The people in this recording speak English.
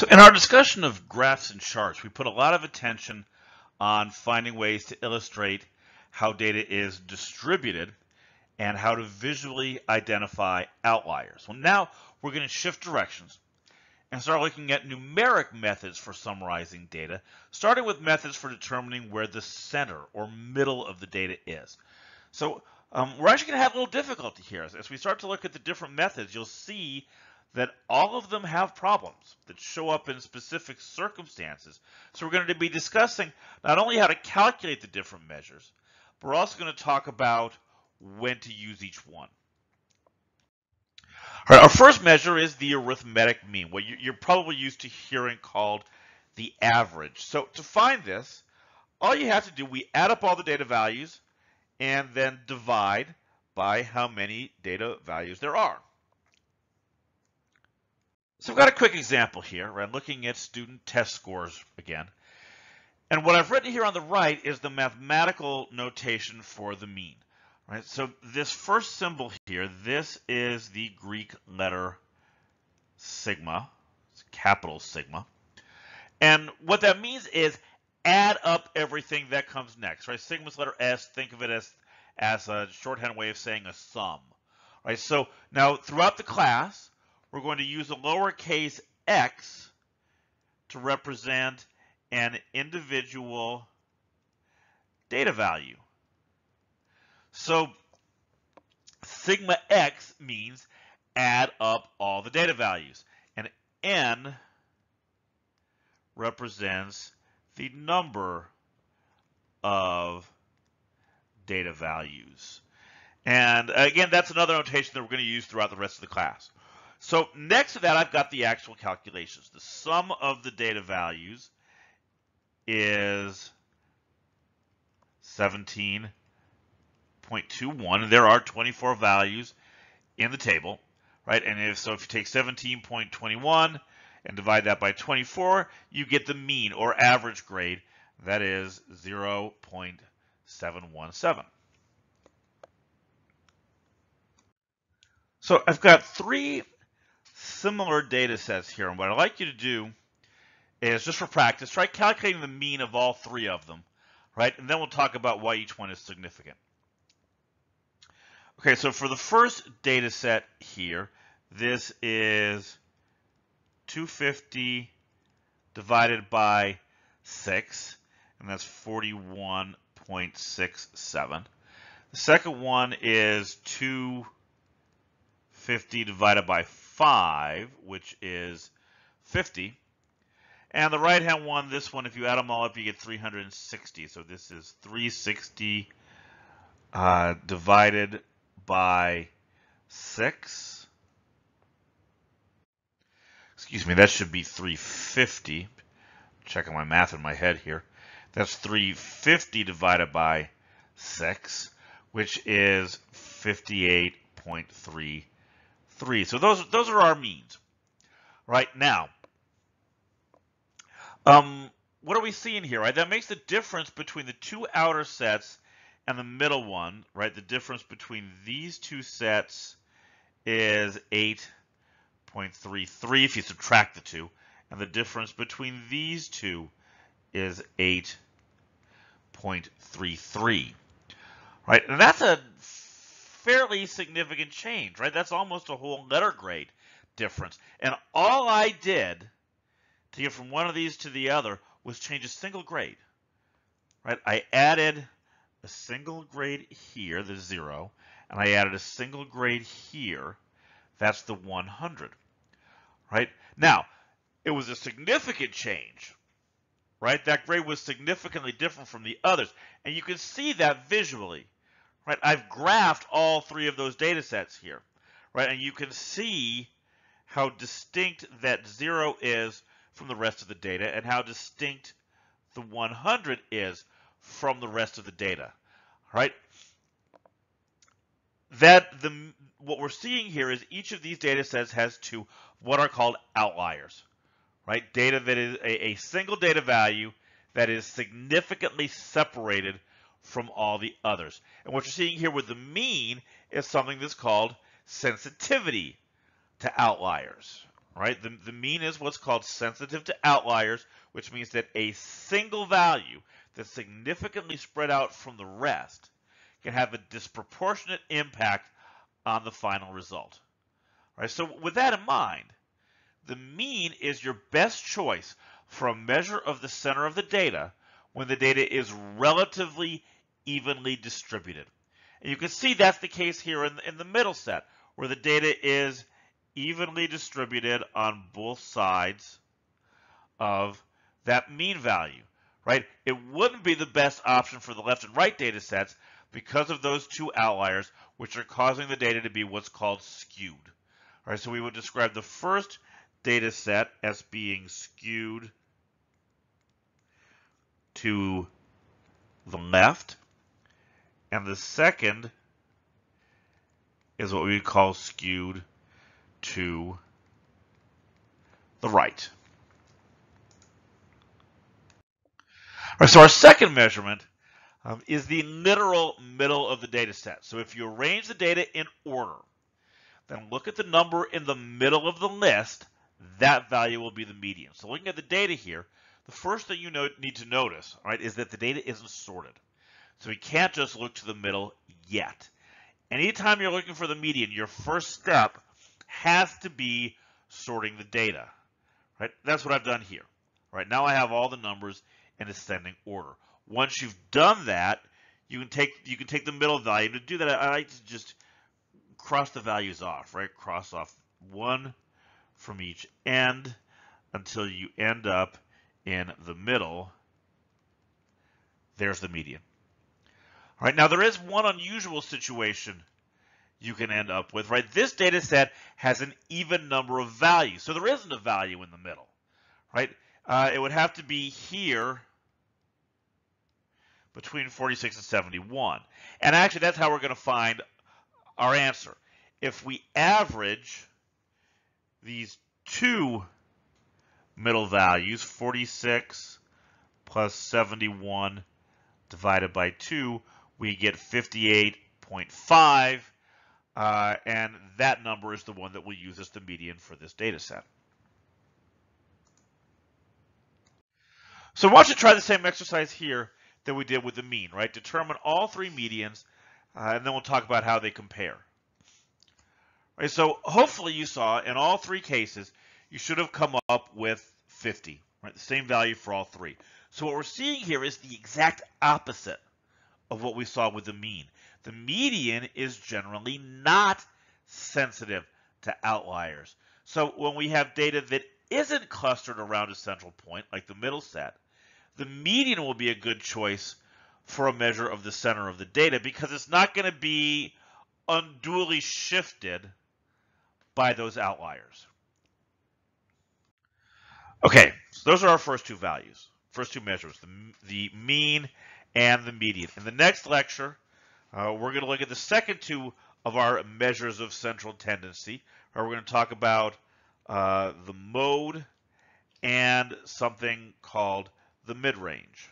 So in our discussion of graphs and charts, we put a lot of attention on finding ways to illustrate how data is distributed and how to visually identify outliers. Well, now we're going to shift directions and start looking at numeric methods for summarizing data, starting with methods for determining where the center or middle of the data is. So um, we're actually going to have a little difficulty here. As, as we start to look at the different methods, you'll see that all of them have problems that show up in specific circumstances. So we're going to be discussing not only how to calculate the different measures, but we're also going to talk about when to use each one. All right, our first measure is the arithmetic mean, what you're probably used to hearing called the average. So to find this, all you have to do, we add up all the data values and then divide by how many data values there are. So I've got a quick example here. I'm looking at student test scores again. And what I've written here on the right is the mathematical notation for the mean. Right? So this first symbol here, this is the Greek letter sigma, it's capital sigma. And what that means is add up everything that comes next, right? Sigma's letter S, think of it as, as a shorthand way of saying a sum, right? So now throughout the class, we're going to use a lowercase x to represent an individual data value. So sigma x means add up all the data values. And n represents the number of data values. And again, that's another notation that we're going to use throughout the rest of the class. So next to that, I've got the actual calculations. The sum of the data values is 17.21. There are 24 values in the table, right? And if so, if you take 17.21 and divide that by 24, you get the mean or average grade. That is 0.717. So I've got three similar data sets here. And what I'd like you to do is just for practice, try calculating the mean of all three of them, right? And then we'll talk about why each one is significant. Okay, so for the first data set here, this is 250 divided by 6, and that's 41.67. The second one is 250 divided by 5, which is 50. And the right-hand one, this one, if you add them all up, you get 360. So this is 360 uh, divided by 6. Excuse me, that should be 350. Checking my math in my head here. That's 350 divided by 6, which is 58.3 three. So those those are our means. Right now, um, what are we seeing here? Right, that makes the difference between the two outer sets and the middle one. Right, the difference between these two sets is 8.33 if you subtract the two, and the difference between these two is 8.33. Right, and that's a fairly significant change, right? That's almost a whole letter grade difference. And all I did to get from one of these to the other was change a single grade, right? I added a single grade here, the zero, and I added a single grade here, that's the 100, right? Now, it was a significant change, right? That grade was significantly different from the others, and you can see that visually right? I've graphed all three of those data sets here, right? And you can see how distinct that zero is from the rest of the data and how distinct the 100 is from the rest of the data, right? That the what we're seeing here is each of these data sets has two what are called outliers, right? Data that is a, a single data value that is significantly separated from all the others. And what you're seeing here with the mean is something that's called sensitivity to outliers, right? The, the mean is what's called sensitive to outliers, which means that a single value that's significantly spread out from the rest can have a disproportionate impact on the final result. All right, so with that in mind, the mean is your best choice for a measure of the center of the data when the data is relatively evenly distributed. And you can see that's the case here in, in the middle set, where the data is evenly distributed on both sides of that mean value, right? It wouldn't be the best option for the left and right data sets because of those two outliers, which are causing the data to be what's called skewed. All right, so we would describe the first data set as being skewed to the left, and the second is what we call skewed to the right. All right, so our second measurement um, is the literal middle of the data set. So if you arrange the data in order, then look at the number in the middle of the list, that value will be the median. So looking at the data here, the first thing you know, need to notice right, is that the data isn't sorted. So we can't just look to the middle yet. Anytime you're looking for the median, your first step has to be sorting the data. Right? That's what I've done here. Right now I have all the numbers in ascending order. Once you've done that, you can take you can take the middle value. To do that, I like to just cross the values off, right? Cross off one from each end until you end up in the middle. There's the median. All right, now there is one unusual situation you can end up with, right? This data set has an even number of values, so there isn't a value in the middle, right? Uh, it would have to be here between 46 and 71. And actually, that's how we're going to find our answer. If we average these two middle values, 46 plus 71 divided by 2, we get 58.5, uh, and that number is the one that we'll use as the median for this data set. So why don't you try the same exercise here that we did with the mean, right? Determine all three medians, uh, and then we'll talk about how they compare. Right, so hopefully you saw in all three cases, you should have come up with 50, right? The same value for all three. So what we're seeing here is the exact opposite of what we saw with the mean. The median is generally not sensitive to outliers. So when we have data that isn't clustered around a central point, like the middle set, the median will be a good choice for a measure of the center of the data because it's not going to be unduly shifted by those outliers. Okay, so those are our first two values, first two measures, the, the mean and the median. In the next lecture, uh, we're going to look at the second two of our measures of central tendency. We're going to talk about uh, the mode and something called the mid-range.